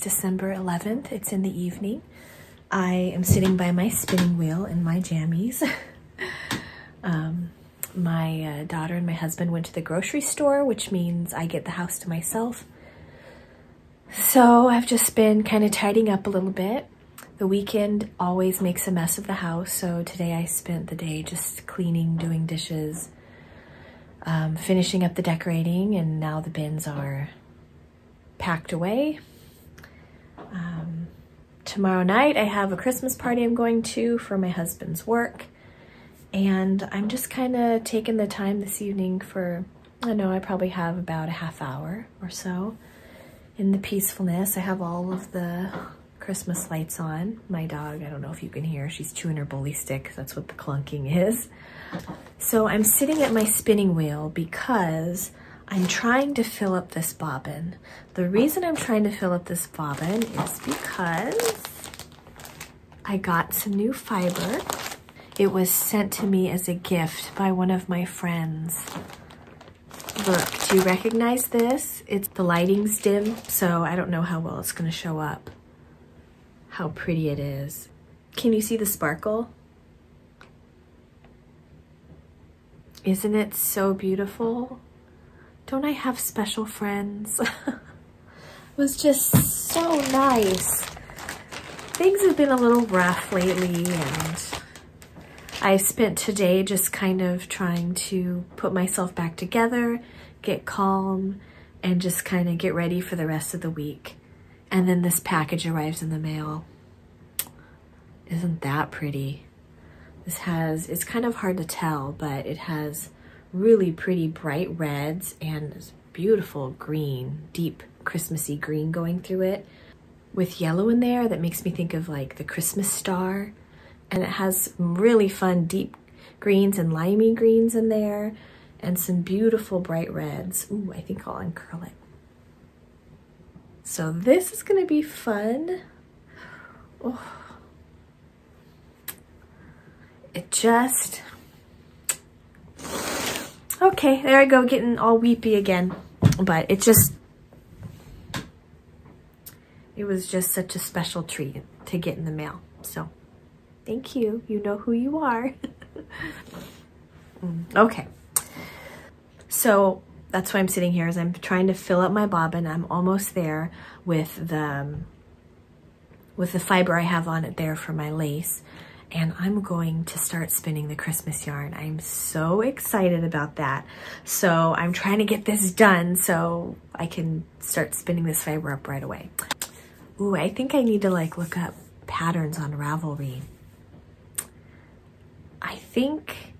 friends. It is December 11th. It's in the evening. I am sitting by my spinning wheel in my jammies. um, my uh, daughter and my husband went to the grocery store, which means I get the house to myself. So I've just been kind of tidying up a little bit. The weekend always makes a mess of the house, so today I spent the day just cleaning, doing dishes, um, finishing up the decorating, and now the bins are packed away. Um, tomorrow night I have a Christmas party I'm going to for my husband's work. And I'm just kind of taking the time this evening for, I know I probably have about a half hour or so in the peacefulness. I have all of the Christmas lights on. My dog, I don't know if you can hear, she's chewing her bully stick. That's what the clunking is. So I'm sitting at my spinning wheel because I'm trying to fill up this bobbin. The reason I'm trying to fill up this bobbin is because I got some new fiber. It was sent to me as a gift by one of my friends. Look, do you recognize this? It's the lighting's dim, so I don't know how well it's gonna show up. How pretty it is. Can you see the sparkle? Isn't it so beautiful? Don't I have special friends? it was just so nice. Things have been a little rough lately and I spent today just kind of trying to put myself back together, get calm, and just kind of get ready for the rest of the week. And then this package arrives in the mail. Isn't that pretty? This has, it's kind of hard to tell, but it has really pretty bright reds and this beautiful green, deep Christmassy green going through it with yellow in there that makes me think of like the Christmas star. And it has really fun deep greens and limey greens in there and some beautiful bright reds. Ooh, I think I'll uncurl it. So this is gonna be fun. Oh. It just, Okay, there I go, getting all weepy again. But it just, it was just such a special treat to get in the mail. So, thank you. You know who you are. Mm, okay. So, that's why I'm sitting here is I'm trying to fill up my bobbin. I'm almost there with the, with the fiber I have on it there for my lace and I'm going to start spinning the Christmas yarn. I'm so excited about that. So I'm trying to get this done so I can start spinning this fiber up right away. Ooh, I think I need to like look up patterns on Ravelry. I think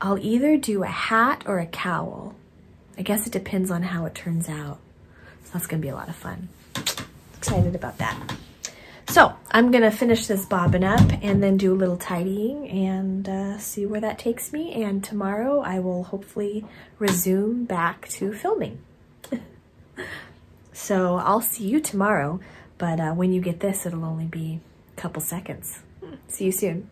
I'll either do a hat or a cowl. I guess it depends on how it turns out. So that's gonna be a lot of fun. Excited about that. So I'm gonna finish this bobbin up and then do a little tidying and uh, see where that takes me. And tomorrow I will hopefully resume back to filming. so I'll see you tomorrow, but uh, when you get this, it'll only be a couple seconds. See you soon.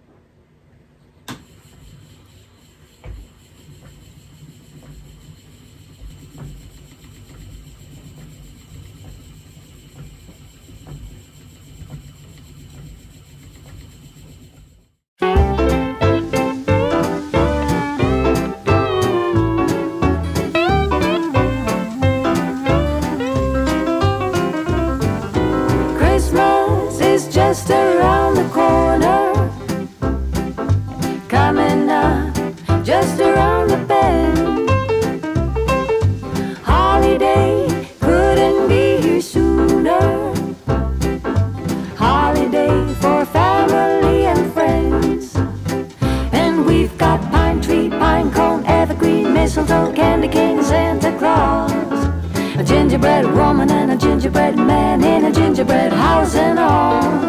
is just around the corner. Coming up, just around the bend. Holiday couldn't be here sooner. Holiday for family and friends. And we've got pine tree, pine cone, evergreen, mistletoe, candy canes, and gingerbread woman and a gingerbread man in a gingerbread house and all.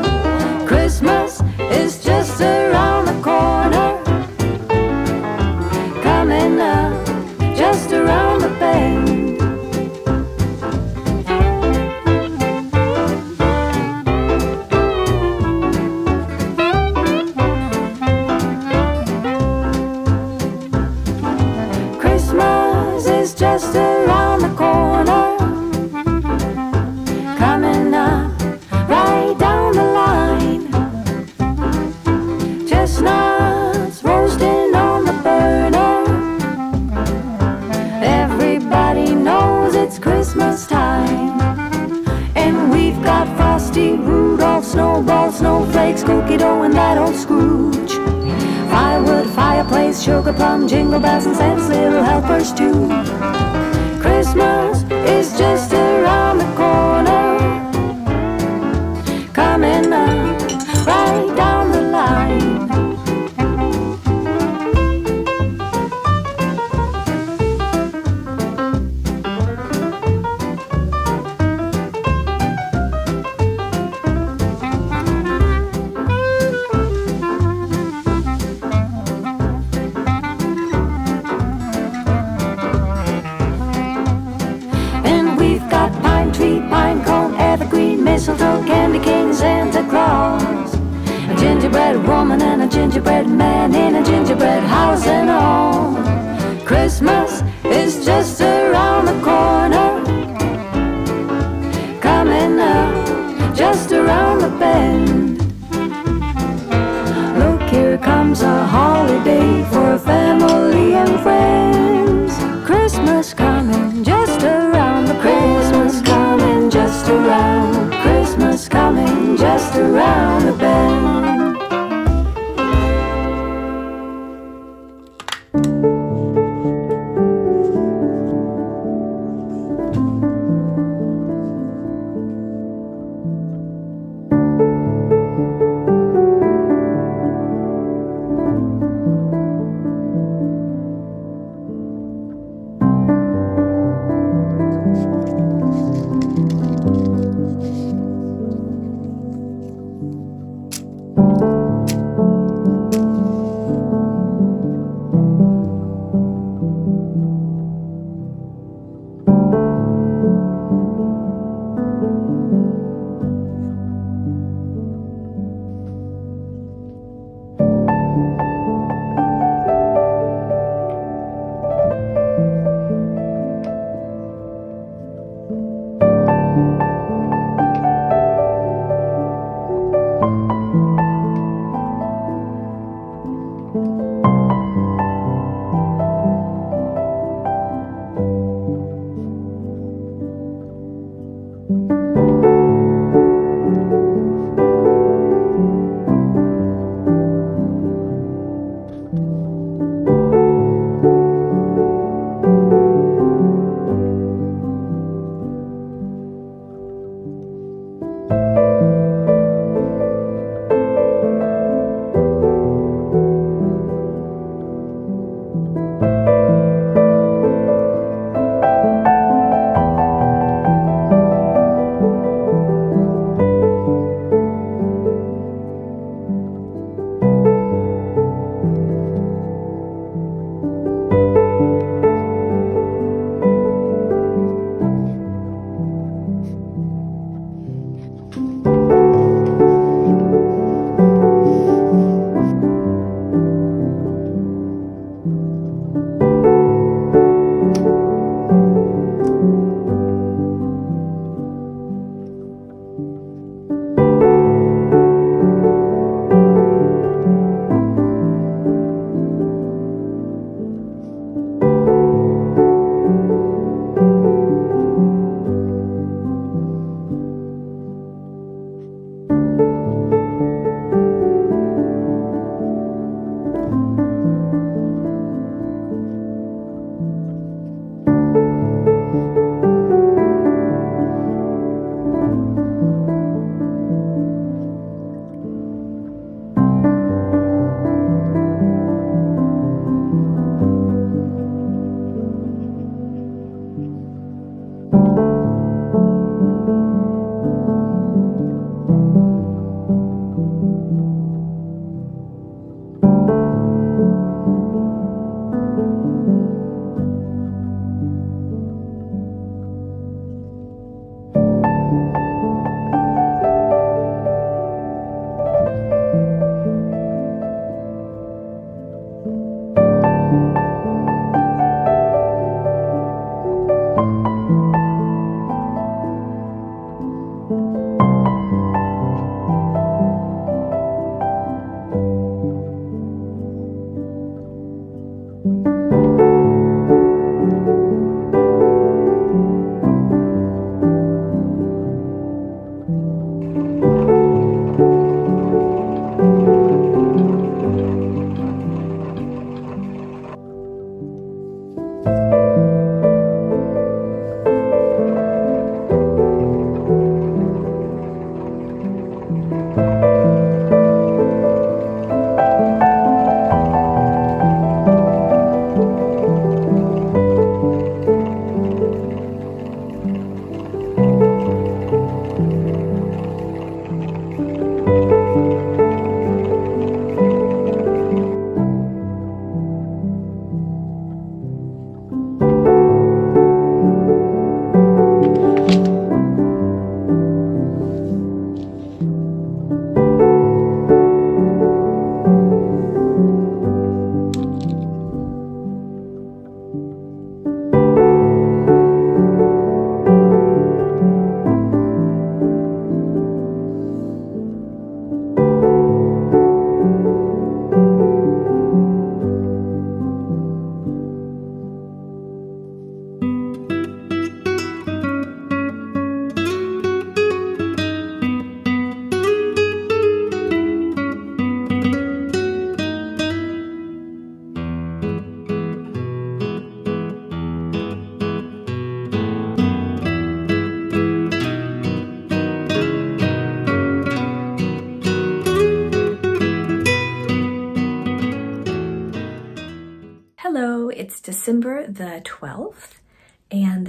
Cookie dough and that old Scrooge. Firewood, fireplace, sugar plum, jingle bells, and Santa's little helpers too. Christmas is just around gingerbread man in a gingerbread house and all. Christmas is just around the corner. Coming up, just around the bend. Look, here comes a holiday for family and friends. Christmas coming just around the Christmas coming just around. Christmas coming just around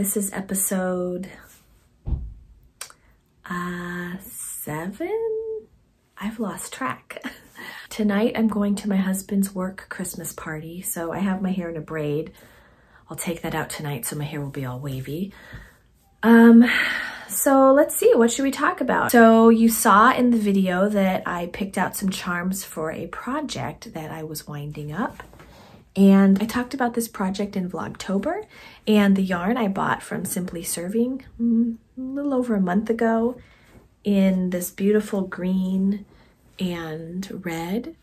This is episode uh, seven? I've lost track. Tonight I'm going to my husband's work Christmas party, so I have my hair in a braid. I'll take that out tonight so my hair will be all wavy. Um, so let's see, what should we talk about? So you saw in the video that I picked out some charms for a project that I was winding up. And I talked about this project in Vlogtober and the yarn I bought from Simply Serving mm, a little over a month ago in this beautiful green and red.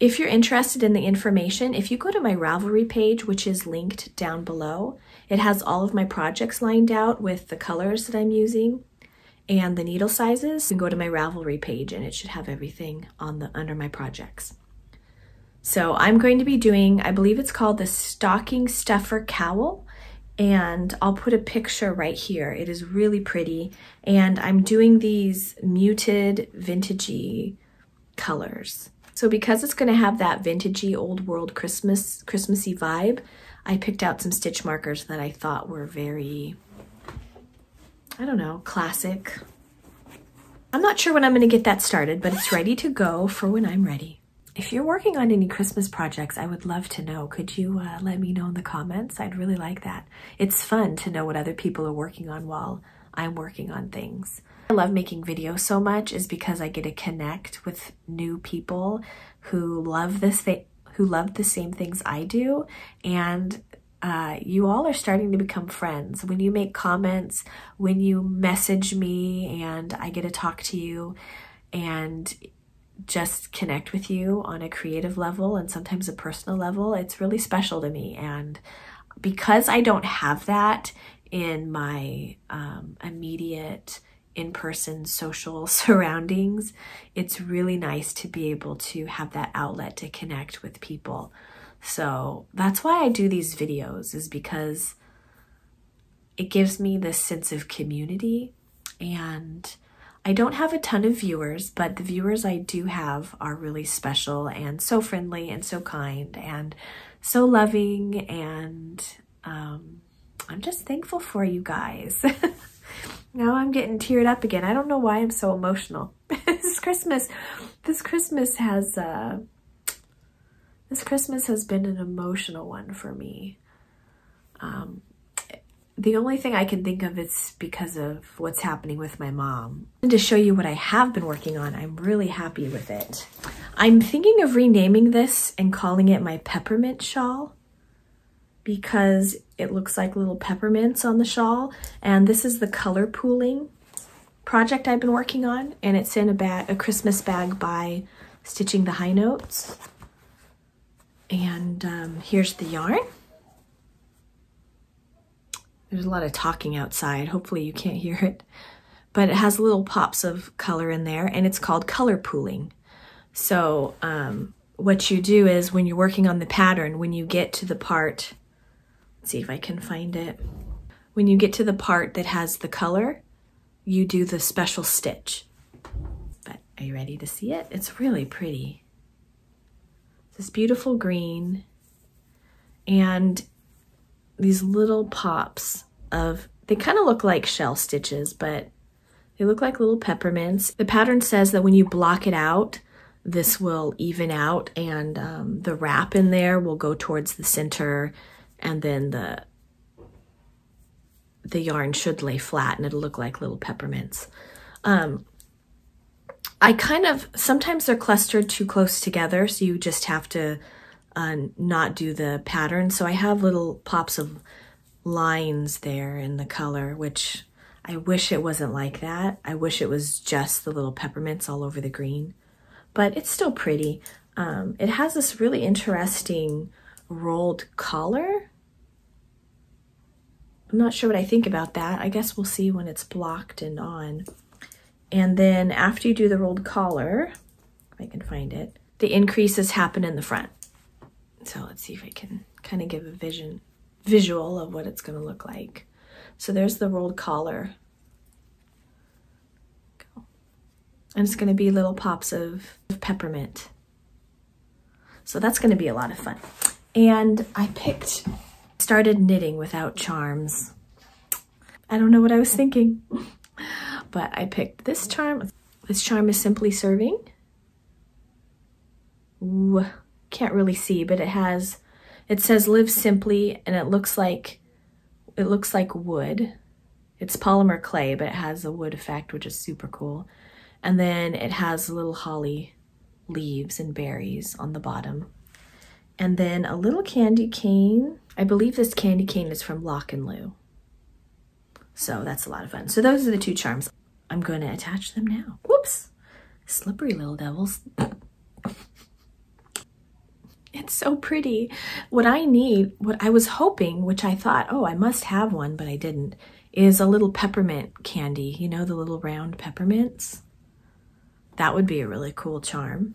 If you're interested in the information, if you go to my Ravelry page, which is linked down below, it has all of my projects lined out with the colors that I'm using and the needle sizes. You can go to my Ravelry page and it should have everything on the under my projects. So I'm going to be doing, I believe it's called the Stocking Stuffer Cowl, and I'll put a picture right here. It is really pretty, and I'm doing these muted vintagey colors. So because it's gonna have that vintagey old world Christmas, Christmassy vibe, I picked out some stitch markers that I thought were very, I don't know, classic. I'm not sure when I'm gonna get that started, but it's ready to go for when I'm ready. If you're working on any Christmas projects, I would love to know. Could you uh, let me know in the comments? I'd really like that. It's fun to know what other people are working on while I'm working on things. I love making videos so much is because I get to connect with new people who love this thing, who love the same things I do, and uh, you all are starting to become friends. When you make comments, when you message me, and I get to talk to you, and just connect with you on a creative level and sometimes a personal level, it's really special to me. And because I don't have that in my um, immediate in person social surroundings, it's really nice to be able to have that outlet to connect with people. So that's why I do these videos, is because it gives me this sense of community and I don't have a ton of viewers, but the viewers I do have are really special and so friendly and so kind and so loving. And um, I'm just thankful for you guys. now I'm getting teared up again. I don't know why I'm so emotional. this Christmas, this Christmas has, uh, this Christmas has been an emotional one for me. The only thing I can think of is because of what's happening with my mom. And to show you what I have been working on, I'm really happy with it. I'm thinking of renaming this and calling it my peppermint shawl because it looks like little peppermints on the shawl. And this is the color pooling project I've been working on. And it's in a bag, a Christmas bag by Stitching the High Notes. And um, here's the yarn. There's a lot of talking outside. Hopefully you can't hear it. But it has little pops of color in there and it's called color pooling. So um, what you do is when you're working on the pattern, when you get to the part, see if I can find it. When you get to the part that has the color, you do the special stitch. But are you ready to see it? It's really pretty. This beautiful green and these little pops of, they kind of look like shell stitches, but they look like little peppermints. The pattern says that when you block it out, this will even out and um, the wrap in there will go towards the center and then the the yarn should lay flat and it'll look like little peppermints. Um, I kind of, sometimes they're clustered too close together, so you just have to uh, not do the pattern. So I have little pops of lines there in the color, which I wish it wasn't like that. I wish it was just the little peppermints all over the green, but it's still pretty. Um, it has this really interesting rolled collar. I'm not sure what I think about that. I guess we'll see when it's blocked and on. And then after you do the rolled collar, if I can find it, the increases happen in the front. So let's see if I can kind of give a vision, visual of what it's going to look like. So there's the rolled collar. And it's going to be little pops of, peppermint. So that's gonna be a lot of fun. And I picked, started knitting without charms. I don't know what I was thinking, but I picked this charm. This charm is Simply Serving. Ooh, can't really see, but it has, it says live simply and it looks like, it looks like wood. It's polymer clay, but it has a wood effect, which is super cool. And then it has little holly leaves and berries on the bottom. And then a little candy cane. I believe this candy cane is from Lock and Lou. So that's a lot of fun. So those are the two charms. I'm going to attach them now. Whoops. Slippery little devils. It's so pretty. What I need, what I was hoping, which I thought, oh, I must have one, but I didn't, is a little peppermint candy. You know, the little round peppermints? That would be a really cool charm.